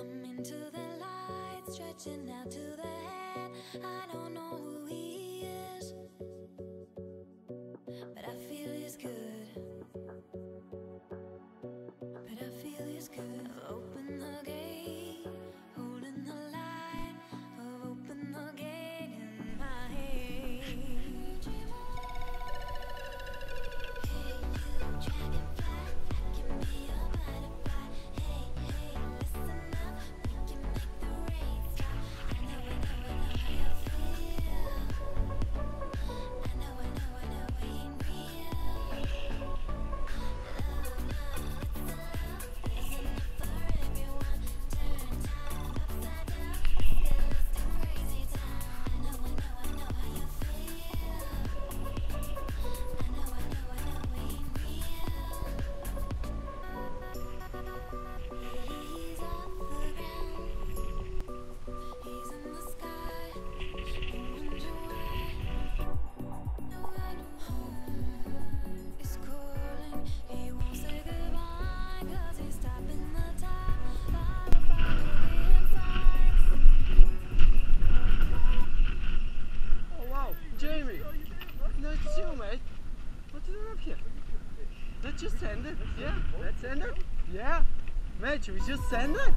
I'm into the light, stretching out to the head. I don't know who he is, but I feel See mate. What are you up here? Let's just send it. Yeah, let's send it. Yeah. Mate, we just send it?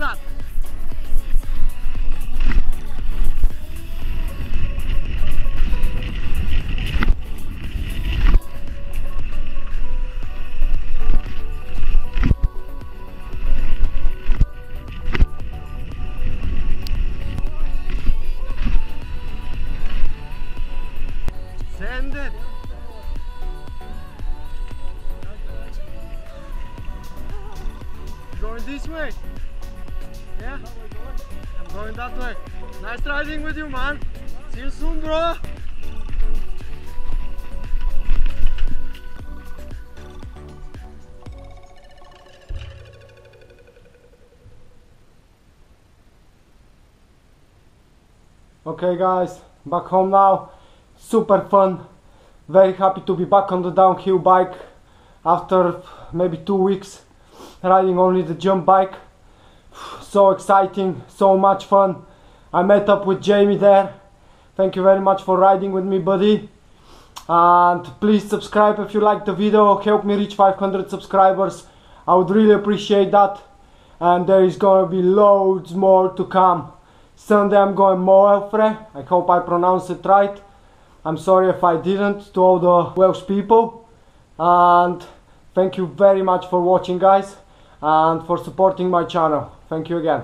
Out. Send it. Going this way. Yeah? I'm going that way. Nice riding with you, man. See you soon, bro. Okay, guys, back home now. Super fun. Very happy to be back on the downhill bike after maybe two weeks riding only the jump bike. So exciting, so much fun. I met up with Jamie there. Thank you very much for riding with me, buddy. And please subscribe if you like the video. Help me reach 500 subscribers. I would really appreciate that. And there is gonna be loads more to come. Sunday I'm going Moelfre. I hope I pronounced it right. I'm sorry if I didn't to all the Welsh people. And thank you very much for watching guys and for supporting my channel. Thank you again.